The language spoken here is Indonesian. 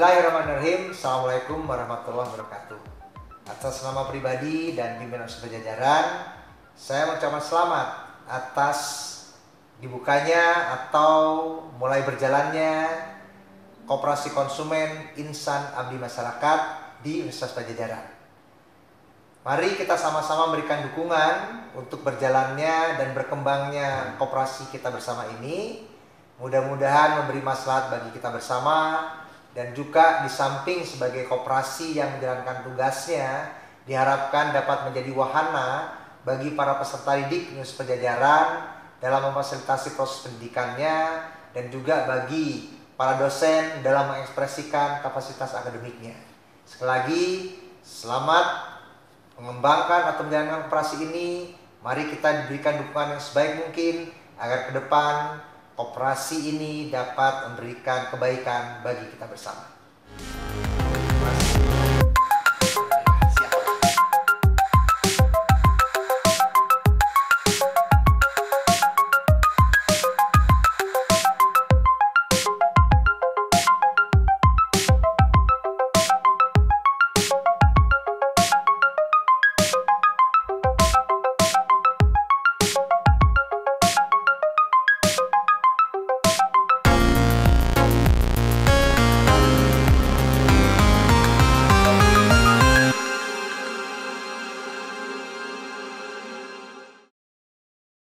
Bismillahirrahmanirrahim. Assalamualaikum warahmatullahi wabarakatuh. Atas nama pribadi dan pimpinan sejajaran, saya mengucapkan selamat atas dibukanya atau mulai berjalannya Koperasi Konsumen Insan Abdi Masyarakat di Universitas Pajajaran. Mari kita sama-sama memberikan dukungan untuk berjalannya dan berkembangnya koperasi kita bersama ini. Mudah-mudahan memberi maslahat bagi kita bersama dan juga di samping sebagai koperasi yang menjalankan tugasnya diharapkan dapat menjadi wahana bagi para peserta didik News Pejajaran dalam memfasilitasi proses pendidikannya dan juga bagi para dosen dalam mengekspresikan kapasitas akademiknya. Sekali lagi, selamat mengembangkan atau menjalankan koperasi ini. Mari kita diberikan dukungan yang sebaik mungkin agar ke depan Operasi ini dapat memberikan kebaikan bagi kita bersama.